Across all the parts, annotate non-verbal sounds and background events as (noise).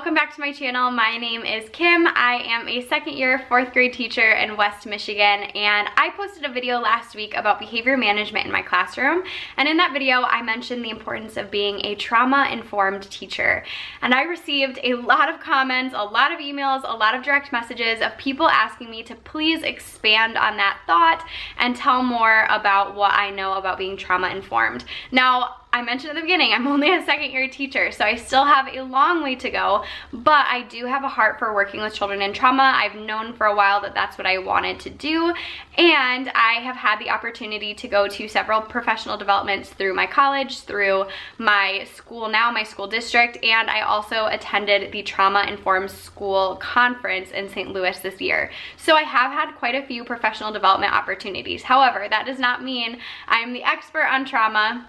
welcome back to my channel. My name is Kim. I am a second year fourth grade teacher in West Michigan and I posted a video last week about behavior management in my classroom and in that video I mentioned the importance of being a trauma-informed teacher and I received a lot of comments, a lot of emails, a lot of direct messages of people asking me to please expand on that thought and tell more about what I know about being trauma-informed. Now I mentioned at the beginning, I'm only a second year teacher, so I still have a long way to go, but I do have a heart for working with children in trauma. I've known for a while that that's what I wanted to do, and I have had the opportunity to go to several professional developments through my college, through my school now, my school district, and I also attended the Trauma Informed School Conference in St. Louis this year. So I have had quite a few professional development opportunities. However, that does not mean I'm the expert on trauma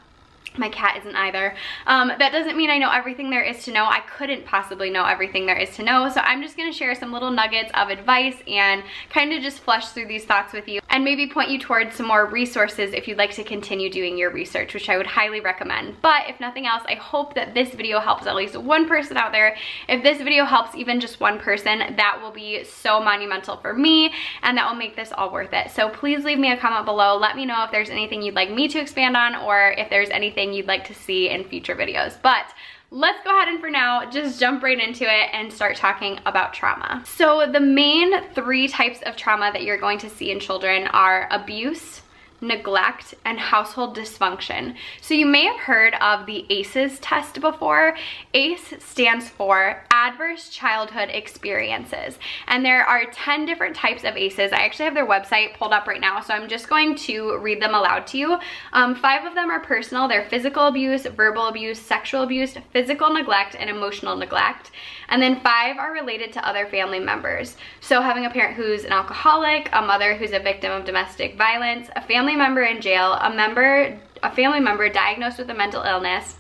my cat isn't either. Um, that doesn't mean I know everything there is to know. I couldn't possibly know everything there is to know. So I'm just gonna share some little nuggets of advice and kind of just flush through these thoughts with you and maybe point you towards some more resources if you'd like to continue doing your research, which I would highly recommend. But if nothing else, I hope that this video helps at least one person out there. If this video helps even just one person, that will be so monumental for me and that will make this all worth it. So please leave me a comment below. Let me know if there's anything you'd like me to expand on or if there's anything anything you'd like to see in future videos. But let's go ahead and for now just jump right into it and start talking about trauma. So the main three types of trauma that you're going to see in children are abuse, neglect, and household dysfunction. So you may have heard of the ACEs test before. ACE stands for Adverse Childhood Experiences. And there are 10 different types of ACEs. I actually have their website pulled up right now, so I'm just going to read them aloud to you. Um, five of them are personal. They're physical abuse, verbal abuse, sexual abuse, physical neglect, and emotional neglect. And then five are related to other family members. So having a parent who's an alcoholic, a mother who's a victim of domestic violence, a family family member in jail, a member, a family member diagnosed with a mental illness,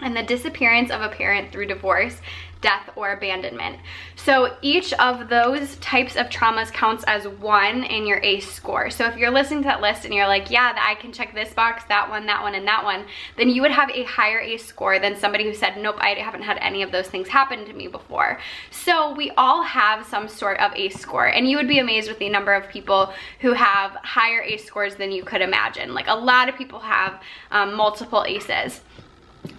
and the disappearance of a parent through divorce, death, or abandonment. So each of those types of traumas counts as one in your ACE score. So if you're listening to that list and you're like, yeah, I can check this box, that one, that one, and that one, then you would have a higher ACE score than somebody who said, nope, I haven't had any of those things happen to me before. So we all have some sort of ACE score, and you would be amazed with the number of people who have higher ACE scores than you could imagine. Like a lot of people have um, multiple ACEs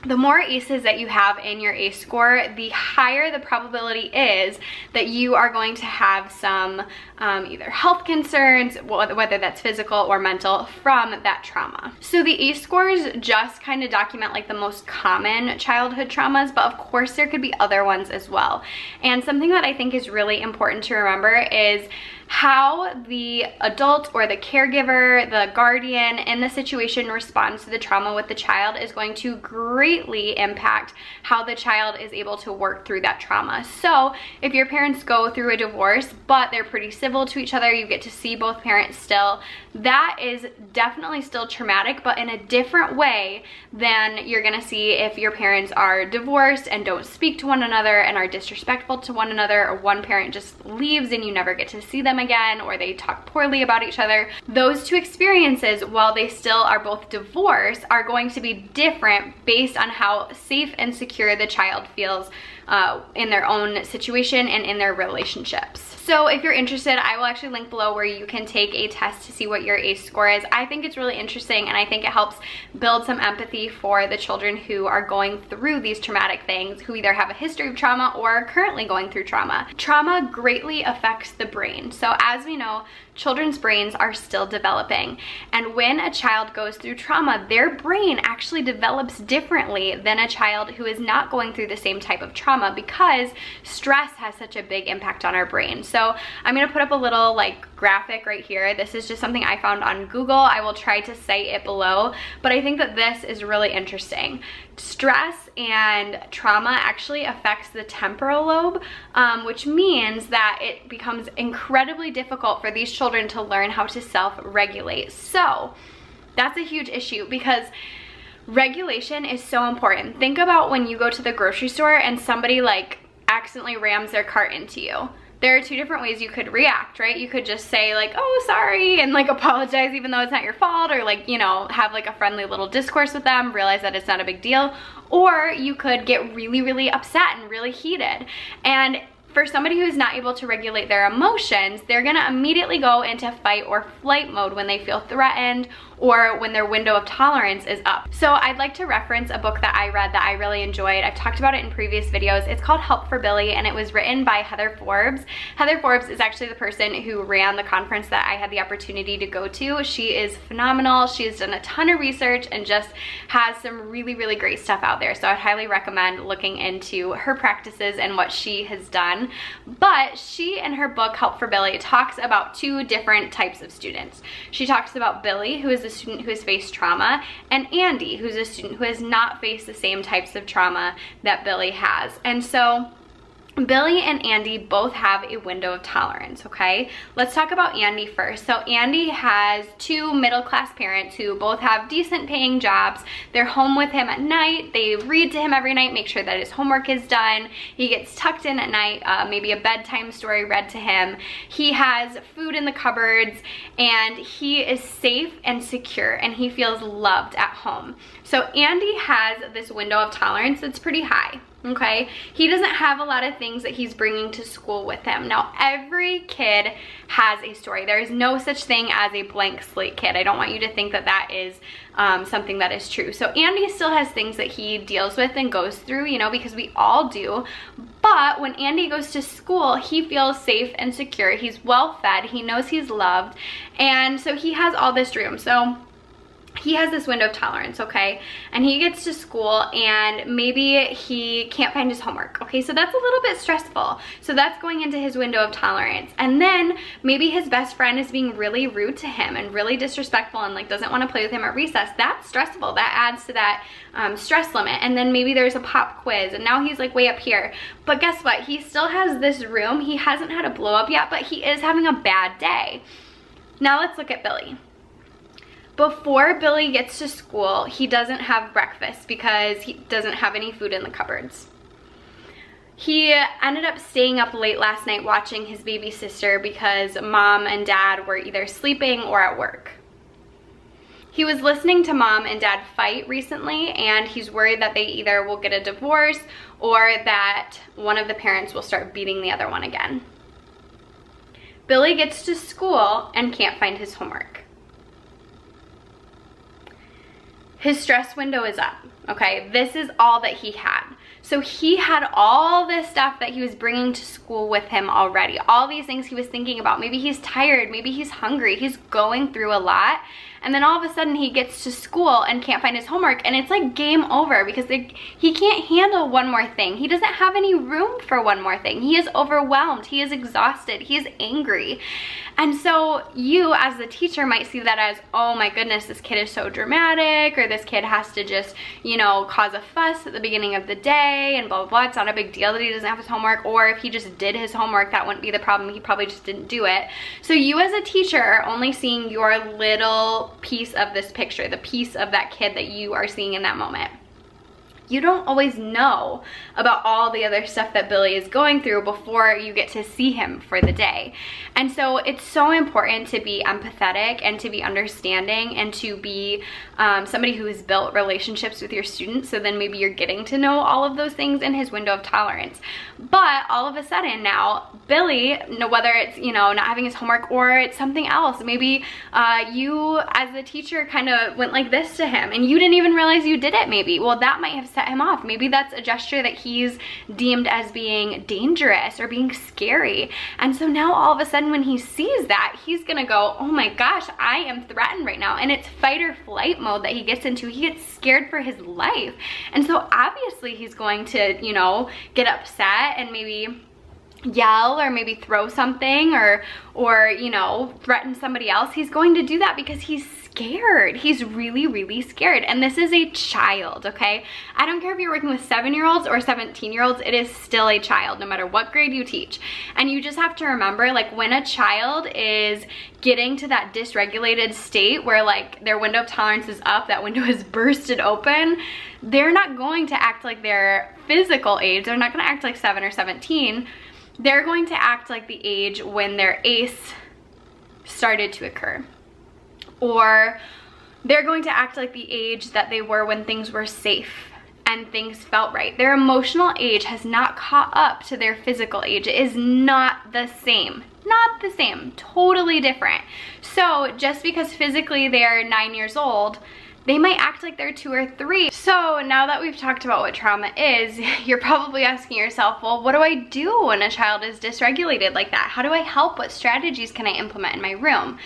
the more ACEs that you have in your ACE score, the higher the probability is that you are going to have some um, either health concerns, whether that's physical or mental, from that trauma. So the ACE scores just kind of document like the most common childhood traumas, but of course there could be other ones as well. And something that I think is really important to remember is how the adult or the caregiver, the guardian in the situation responds to the trauma with the child is going to greatly impact how the child is able to work through that trauma. So if your parents go through a divorce, but they're pretty civil to each other, you get to see both parents still, that is definitely still traumatic, but in a different way than you're gonna see if your parents are divorced and don't speak to one another and are disrespectful to one another, or one parent just leaves and you never get to see them again, or they talk poorly about each other. Those two experiences, while they still are both divorced, are going to be different based on how safe and secure the child feels uh, in their own situation and in their relationships. So if you're interested, I will actually link below where you can take a test to see what your ACE score is. I think it's really interesting and I think it helps build some empathy for the children who are going through these traumatic things, who either have a history of trauma or are currently going through trauma. Trauma greatly affects the brain. So as we know, children's brains are still developing. And when a child goes through trauma, their brain actually develops differently than a child who is not going through the same type of trauma because stress has such a big impact on our brain. So I'm gonna put up a little like graphic right here. This is just something I found on Google. I will try to cite it below, but I think that this is really interesting. Stress and trauma actually affects the temporal lobe, um, which means that it becomes incredibly difficult for these children to learn how to self-regulate. So that's a huge issue because regulation is so important. Think about when you go to the grocery store and somebody like accidentally rams their cart into you there are two different ways you could react, right? You could just say like, oh, sorry, and like (laughs) apologize even though it's not your fault, or like, you know, have like a friendly little discourse with them, realize that it's not a big deal. Or you could get really, really upset and really heated. And for somebody who's not able to regulate their emotions, they're gonna immediately go into fight or flight mode when they feel threatened or when their window of tolerance is up. So I'd like to reference a book that I read that I really enjoyed. I've talked about it in previous videos. It's called Help for Billy and it was written by Heather Forbes. Heather Forbes is actually the person who ran the conference that I had the opportunity to go to. She is phenomenal. She has done a ton of research and just has some really, really great stuff out there. So I'd highly recommend looking into her practices and what she has done. But she in her book, Help for Billy, talks about two different types of students. She talks about Billy, who is a student who has faced trauma, and Andy, who's a student who has not faced the same types of trauma that Billy has. And so Billy and Andy both have a window of tolerance, okay? Let's talk about Andy first. So Andy has two middle-class parents who both have decent paying jobs. They're home with him at night. They read to him every night, make sure that his homework is done. He gets tucked in at night, uh, maybe a bedtime story read to him. He has food in the cupboards and he is safe and secure and he feels loved at home. So Andy has this window of tolerance that's pretty high, okay? He doesn't have a lot of things that he's bringing to school with him. Now, every kid has a story. There is no such thing as a blank slate kid. I don't want you to think that that is um, something that is true. So Andy still has things that he deals with and goes through, you know, because we all do. But when Andy goes to school, he feels safe and secure. He's well fed. He knows he's loved. And so he has all this room. So he has this window of tolerance, okay? And he gets to school and maybe he can't find his homework, okay? So that's a little bit stressful. So that's going into his window of tolerance. And then maybe his best friend is being really rude to him and really disrespectful and like doesn't want to play with him at recess. That's stressful. That adds to that um, stress limit. And then maybe there's a pop quiz and now he's like way up here. But guess what? He still has this room. He hasn't had a blow up yet, but he is having a bad day. Now let's look at Billy. Before Billy gets to school, he doesn't have breakfast because he doesn't have any food in the cupboards. He ended up staying up late last night watching his baby sister because mom and dad were either sleeping or at work. He was listening to mom and dad fight recently and he's worried that they either will get a divorce or that one of the parents will start beating the other one again. Billy gets to school and can't find his homework. His stress window is up, okay? This is all that he had. So he had all this stuff that he was bringing to school with him already. All these things he was thinking about. Maybe he's tired, maybe he's hungry. He's going through a lot. And then all of a sudden he gets to school and can't find his homework and it's like game over because they, he can't handle one more thing. He doesn't have any room for one more thing. He is overwhelmed. He is exhausted. He is angry. And so you as the teacher might see that as, oh my goodness, this kid is so dramatic or this kid has to just, you know, cause a fuss at the beginning of the day and blah, blah, blah. It's not a big deal that he doesn't have his homework or if he just did his homework, that wouldn't be the problem. He probably just didn't do it. So you as a teacher are only seeing your little piece of this picture, the piece of that kid that you are seeing in that moment you don't always know about all the other stuff that Billy is going through before you get to see him for the day. And so it's so important to be empathetic and to be understanding and to be um, somebody who has built relationships with your students so then maybe you're getting to know all of those things in his window of tolerance. But all of a sudden now, Billy, whether it's, you know, not having his homework or it's something else, maybe uh, you as a teacher kind of went like this to him and you didn't even realize you did it maybe. Well, that might have set him off. Maybe that's a gesture that he's deemed as being dangerous or being scary. And so now all of a sudden when he sees that, he's gonna go, oh my gosh, I am threatened right now. And it's fight or flight mode that he gets into. He gets scared for his life. And so obviously he's going to, you know, get upset and maybe yell or maybe throw something or or you know threaten somebody else he's going to do that because he's scared. He's really, really scared. And this is a child, okay? I don't care if you're working with seven-year-olds or 17-year-olds, it is still a child, no matter what grade you teach. And you just have to remember, like, when a child is getting to that dysregulated state where, like, their window of tolerance is up, that window (laughs) is bursted open, they're not going to act like their physical age. They're not gonna act like seven or 17 they're going to act like the age when their ACE started to occur. Or they're going to act like the age that they were when things were safe and things felt right. Their emotional age has not caught up to their physical age. It is not the same. Not the same, totally different. So just because physically they are nine years old, they might act like they're two or three. So now that we've talked about what trauma is, (laughs) you're probably asking yourself, well, what do I do when a child is dysregulated like that? How do I help? What strategies can I implement in my room?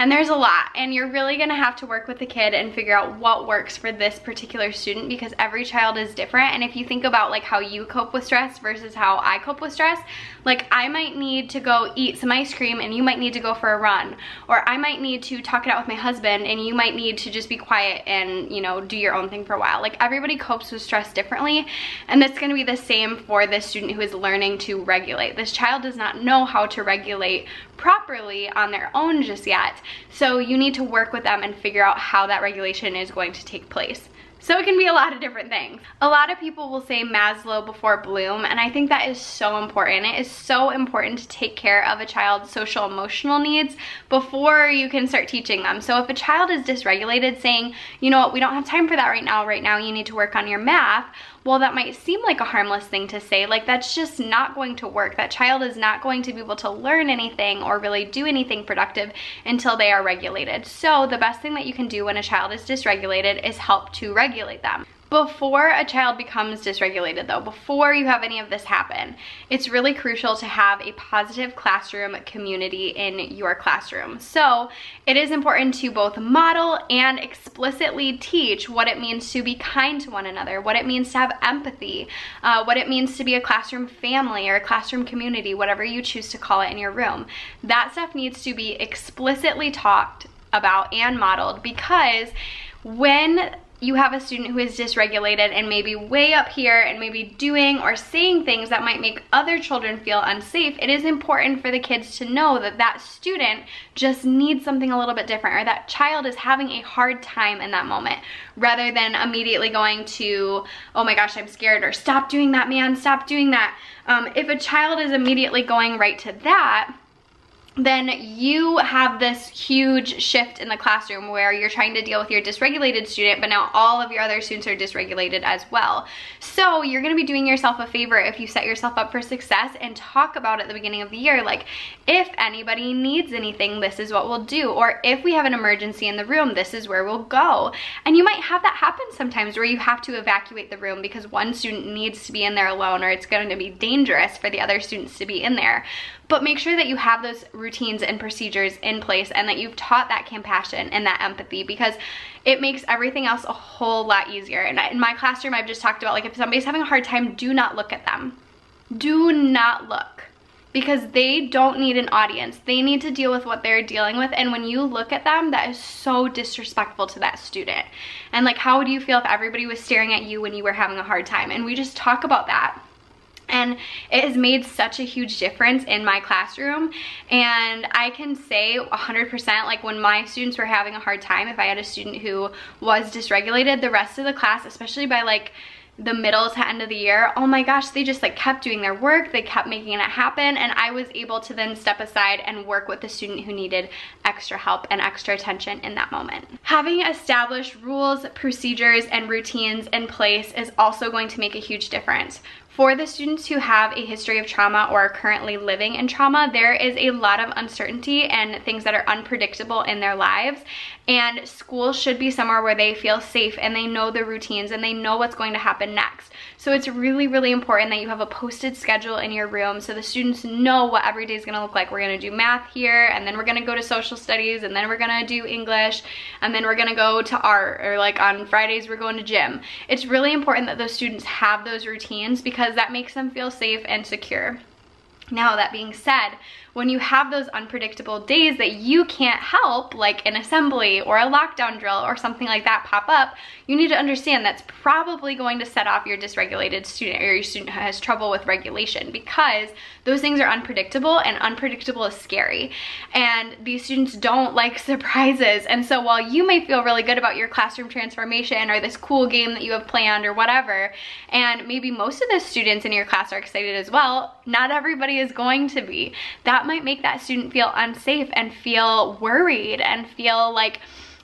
And there's a lot and you're really gonna have to work with the kid and figure out what works for this particular student because every child is different. And if you think about like how you cope with stress versus how I cope with stress, like I might need to go eat some ice cream and you might need to go for a run. Or I might need to talk it out with my husband and you might need to just be quiet and, you know, do your own thing for a while. Like everybody copes with stress differently. And that's gonna be the same for this student who is learning to regulate. This child does not know how to regulate properly on their own just yet. So you need to work with them and figure out how that regulation is going to take place. So it can be a lot of different things. A lot of people will say Maslow before Bloom, and I think that is so important. It is so important to take care of a child's social emotional needs before you can start teaching them. So if a child is dysregulated saying, you know what, we don't have time for that right now, right now you need to work on your math, well, that might seem like a harmless thing to say, like that's just not going to work. That child is not going to be able to learn anything or really do anything productive until they are regulated. So the best thing that you can do when a child is dysregulated is help to regulate them. Before a child becomes dysregulated though, before you have any of this happen, it's really crucial to have a positive classroom community in your classroom. So it is important to both model and explicitly teach what it means to be kind to one another, what it means to have empathy, uh, what it means to be a classroom family or a classroom community, whatever you choose to call it in your room. That stuff needs to be explicitly talked about and modeled because when you have a student who is dysregulated and maybe way up here and maybe doing or saying things that might make other children feel unsafe, it is important for the kids to know that that student just needs something a little bit different or that child is having a hard time in that moment rather than immediately going to, oh my gosh, I'm scared or stop doing that, man, stop doing that. Um, if a child is immediately going right to that, then you have this huge shift in the classroom where you're trying to deal with your dysregulated student, but now all of your other students are dysregulated as well. So you're gonna be doing yourself a favor if you set yourself up for success and talk about at the beginning of the year, like if anybody needs anything, this is what we'll do. Or if we have an emergency in the room, this is where we'll go. And you might have that happen sometimes where you have to evacuate the room because one student needs to be in there alone or it's going to be dangerous for the other students to be in there but make sure that you have those routines and procedures in place and that you've taught that compassion and that empathy because it makes everything else a whole lot easier. And in my classroom, I've just talked about like if somebody's having a hard time, do not look at them. Do not look because they don't need an audience. They need to deal with what they're dealing with. And when you look at them, that is so disrespectful to that student. And like, how would you feel if everybody was staring at you when you were having a hard time? And we just talk about that and it has made such a huge difference in my classroom and I can say 100% like when my students were having a hard time if I had a student who was dysregulated the rest of the class especially by like the middle to end of the year, oh my gosh, they just like kept doing their work, they kept making it happen, and I was able to then step aside and work with the student who needed extra help and extra attention in that moment. Having established rules, procedures, and routines in place is also going to make a huge difference. For the students who have a history of trauma or are currently living in trauma, there is a lot of uncertainty and things that are unpredictable in their lives. And school should be somewhere where they feel safe and they know the routines and they know what's going to happen next. So it's really, really important that you have a posted schedule in your room so the students know what every day is gonna look like. We're gonna do math here, and then we're gonna go to social studies, and then we're gonna do English, and then we're gonna go to art, or like on Fridays we're going to gym. It's really important that those students have those routines because that makes them feel safe and secure. Now, that being said, when you have those unpredictable days that you can't help, like an assembly or a lockdown drill or something like that pop up, you need to understand that's probably going to set off your dysregulated student or your student who has trouble with regulation because those things are unpredictable and unpredictable is scary. And these students don't like (laughs) surprises. And so while you may feel really good about your classroom transformation or this cool game that you have planned or whatever, and maybe most of the students in your class are excited as well, not everybody is going to be. That might make that student feel unsafe and feel worried and feel like,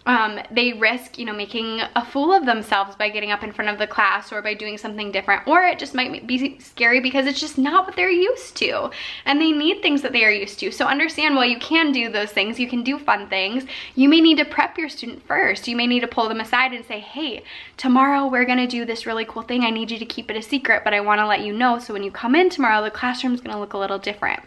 um, they risk, you know, making a fool of themselves by getting up in front of the class or by doing something different. Or it just might be scary because it's just not what they're used to. And they need things that they are used to. So understand while you can do those things, you can do fun things, you may need to prep your student first. You may need to pull them aside and say, hey, tomorrow we're gonna do this really cool thing. I need you to keep it a secret, but I wanna let you know so when you come in tomorrow, the classroom's gonna look a little different.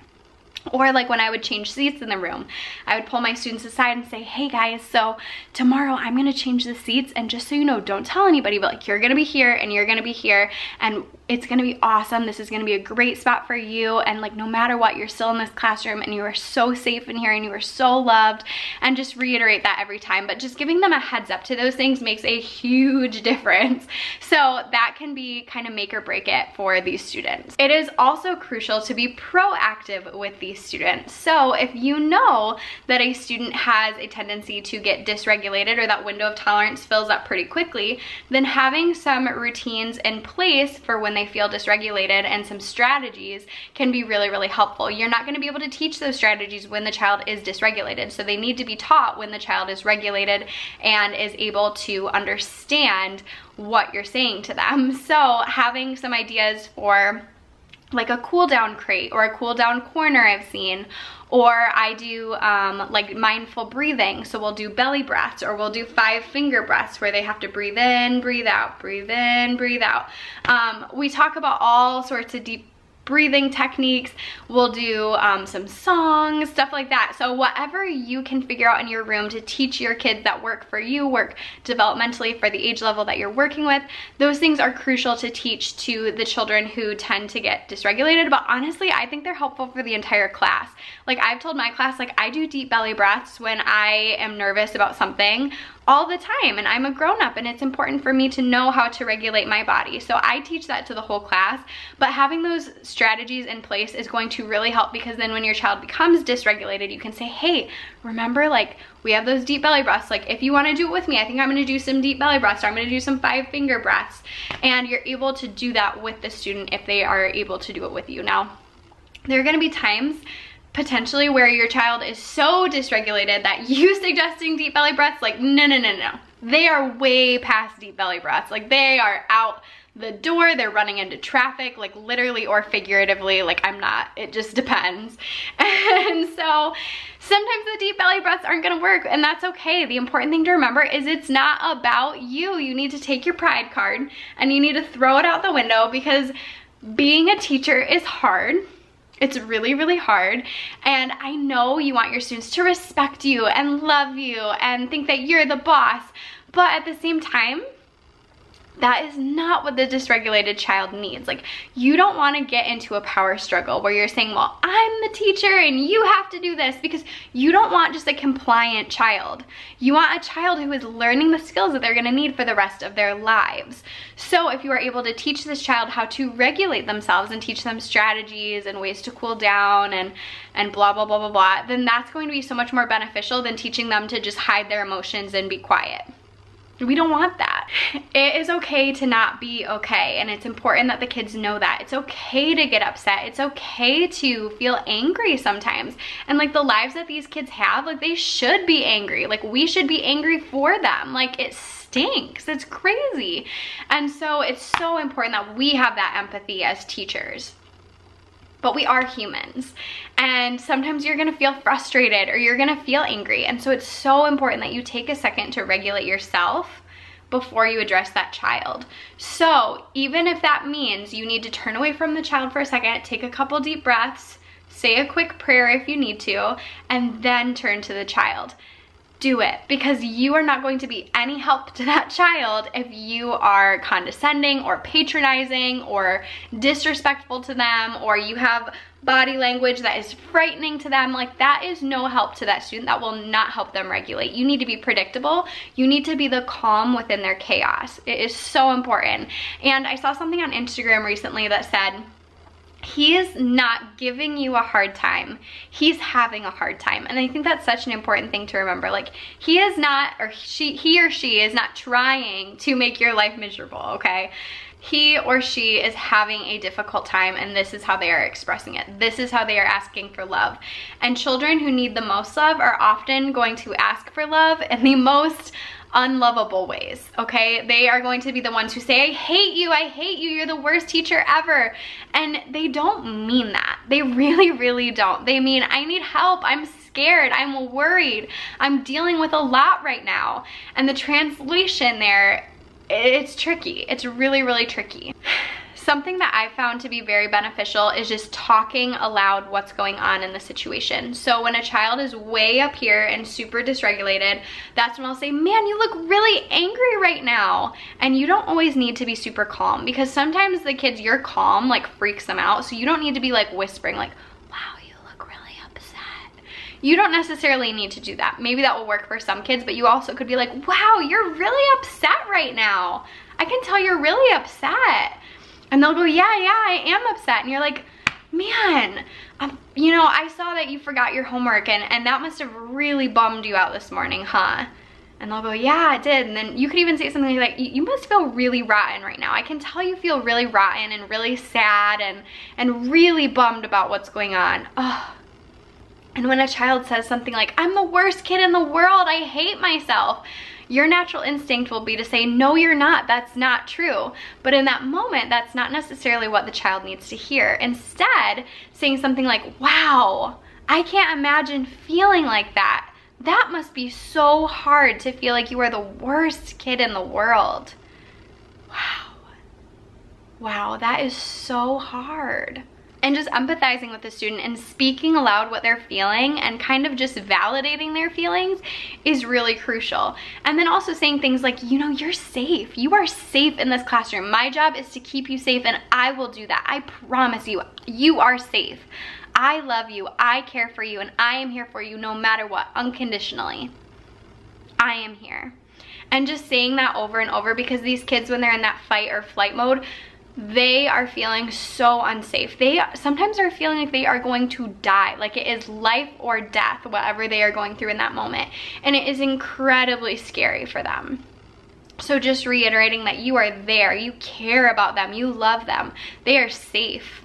Or like when I would change seats in the room, I would pull my students aside and say, hey guys, so tomorrow I'm gonna change the seats and just so you know, don't tell anybody, but like you're gonna be here and you're gonna be here and it's gonna be awesome. This is gonna be a great spot for you. And like no matter what, you're still in this classroom and you are so safe in here and you are so loved. And just reiterate that every time. But just giving them a heads up to those things makes a huge (laughs) difference. So that can be kind of make or break it for these students. It is also crucial to be proactive with these students. So if you know that a student has a tendency to get dysregulated or that window of tolerance fills up pretty quickly, then having some routines in place for when they feel dysregulated and some strategies can be really, really helpful. You're not gonna be able to teach those strategies when the child is dysregulated. So they need to be taught when the child is regulated and is able to understand what you're saying to them. So having some ideas for like a cool down crate or a cool down corner I've seen or I do um, like mindful breathing. So we'll do belly breaths or we'll do five finger breaths where they have to breathe in, breathe out, breathe in, breathe out. Um, we talk about all sorts of deep breathing techniques. We'll do um, some songs, stuff like that. So whatever you can figure out in your room to teach your kids that work for you, work developmentally for the age level that you're working with, those things are crucial to teach to the children who tend to get dysregulated. But honestly, I think they're helpful for the entire class. Like I've told my class, like I do deep belly breaths when I am nervous about something all the time and I'm a grown up and it's important for me to know how to regulate my body. So I teach that to the whole class, but having those strategies in place is going to really help because then when your child becomes dysregulated, you can say, hey, remember like we have those deep belly breaths. Like if you wanna do it with me, I think I'm gonna do some deep belly breaths or I'm gonna do some five finger breaths. And you're able to do that with the student if they are able to do it with you. Now, there are gonna be times potentially where your child is so dysregulated that you (laughs) suggesting deep belly breaths, like no, no, no, no. They are way past deep belly breaths. Like they are out the door, they're running into traffic, like literally or figuratively, like I'm not, it just (laughs) depends. And so sometimes the deep belly breaths aren't gonna work and that's okay. The important thing to remember is it's not about you. You need to take your pride card and you need to throw it out the window because being a teacher is hard it's really, really hard. And I know you want your students to respect you and love you and think that you're the boss. But at the same time, that is not what the dysregulated child needs. Like, you don't want to get into a power struggle where you're saying, well, I'm the teacher and you have to do this because you don't want just a compliant child. You want a child who is learning the skills that they're going to need for the rest of their lives. So if you are able to teach this child how to regulate themselves and teach them strategies and ways to cool down and, and blah, blah, blah, blah, blah, then that's going to be so much more beneficial than teaching them to just hide their emotions and be quiet. We don't want that. It is okay to not be okay and it's important that the kids know that. It's okay to get upset. It's okay to feel angry sometimes. And like the lives that these kids have, like they should be angry. Like we should be angry for them. Like it stinks. It's crazy. And so it's so important that we have that empathy as teachers but we are humans. And sometimes you're gonna feel frustrated or you're gonna feel angry. And so it's so important that you take a second to regulate yourself before you address that child. So even if that means you need to turn away from the child for a second, take a couple deep breaths, say a quick prayer if you need to, and then turn to the child do it because you are not going to be any help to that child if you are condescending or patronizing or disrespectful to them or you have body language that is frightening to them. Like that is no help to that student. That will not help them regulate. You need to be predictable. You need to be the calm within their chaos. It is so important. And i saw something on instagram recently that said he is not giving you a hard time. He's having a hard time. And I think that's such an important thing to remember. Like he is not, or she, he or she is not trying to make your life miserable, okay? he or she is having a difficult time and this is how they are expressing it. This is how they are asking for love. And children who need the most love are often going to ask for love in the most unlovable ways, okay? They are going to be the ones who say, I hate you, I hate you, you're the worst teacher ever. And they don't mean that. They really, really don't. They mean, I need help, I'm scared, I'm worried, I'm dealing with a lot right now. And the translation there, it's tricky. It's really, really tricky. (sighs) (sighs) Something that I found to be very beneficial is just talking aloud what's going on in the situation. So when a child is way up here and super dysregulated, that's when I'll say, man, you look really angry right now. And you don't always need to be super calm because sometimes the kids you're calm like freaks them out. So you don't need to be like whispering like, wow, you look really upset. You don't necessarily need to do that. Maybe that will work for some kids, but you also could be like, wow, you're really upset right now. I can tell you're really upset. And they'll go, yeah, yeah, I am upset. And you're like, man, um, you know, I saw that you forgot your homework and, and that must have really bummed you out this morning, huh? And they'll go, yeah, it did. And then you could even say something like, you must feel really rotten right now. I can tell you feel really rotten and really sad and, and really bummed about what's going on. Oh. And when a child says something like, I'm the worst kid in the world, I hate myself, your natural instinct will be to say, no, you're not, that's not true. But in that moment, that's not necessarily what the child needs to hear. Instead, saying something like, wow, I can't imagine feeling like that. That must be so hard to feel like you are the worst kid in the world. Wow. Wow, that is so hard and just empathizing with the student and speaking aloud what they're feeling and kind of just validating their feelings is really crucial. And then also saying things like, you know, you're safe. You are safe in this classroom. My job is to keep you safe and I will do that. I promise you, you are safe. I love you, I care for you, and I am here for you no matter what, unconditionally. I am here. And just saying that over and over because these kids, when they're in that fight or flight mode, they are feeling so unsafe. They sometimes are feeling like they are going to die, like it is life or death, whatever they are going through in that moment. And it is incredibly scary for them. So just reiterating that you are there, you care about them, you love them, they are safe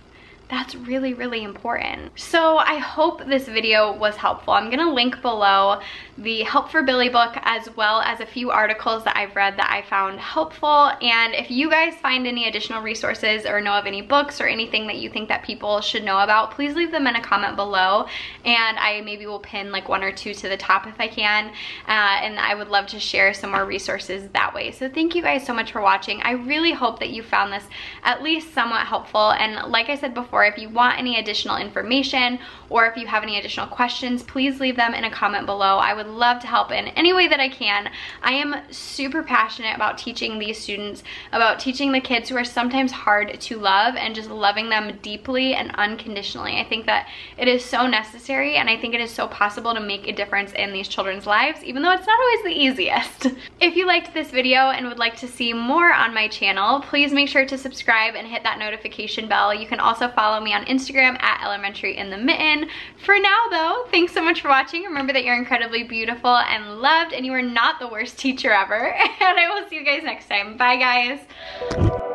that's really, really important. So I hope this video was helpful. I'm gonna link below the Help for Billy book as well as a few articles that I've read that I found helpful. And if you guys find any additional resources or know of any books or anything that you think that people should know about, please leave them in a comment below. And I maybe will pin like one or two to the top if I can. Uh, and I would love to share some more resources that way. So thank you guys so much for watching. I really hope that you found this at least somewhat helpful. And like I said before, if you want any additional information or if you have any additional questions, please leave them in a comment below. I would love to help in any way that I can. I am super passionate about teaching these students, about teaching the kids who are sometimes hard to love and just loving them deeply and unconditionally. I think that it is so necessary and I think it is so possible to make a difference in these children's lives, even though it's not always the easiest. (laughs) if you liked this video and would like to see more on my channel, please make sure to subscribe and hit that notification bell. You can also follow me on Instagram at elementary in the mitten. For now though, thanks so much for watching. Remember that you're incredibly beautiful and loved and you are not the worst teacher ever. (laughs) And I will see you guys next time. Bye guys.